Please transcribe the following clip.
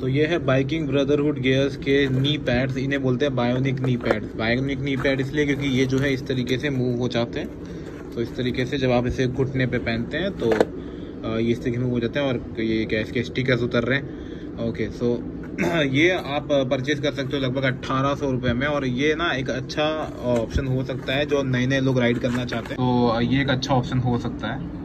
तो ये है बाइकिंग ब्रदरहुड गियर्स के नी पैड्स इन्हें बोलते हैं bionic knee pads bionic knee pad इसलिए क्योंकि ये जो है इस तरीके से मूव हो जाते हैं। तो इस तरीके से जब आप इसे घुटने पे पहनते हैं तो ये इस तरीके से मूव हो जाते हैं और ये क्या इसके स्टिकर्स उतर रहे हैं। ओके सो ये आप परचेज कर सकते हो लगभग अट्ठारह सौ रुपये में और ये ना एक अच्छा ऑप्शन हो सकता है जो नए नए लोग राइड करना चाहते हैं। तो ये एक अच्छा ऑप्शन हो सकता है।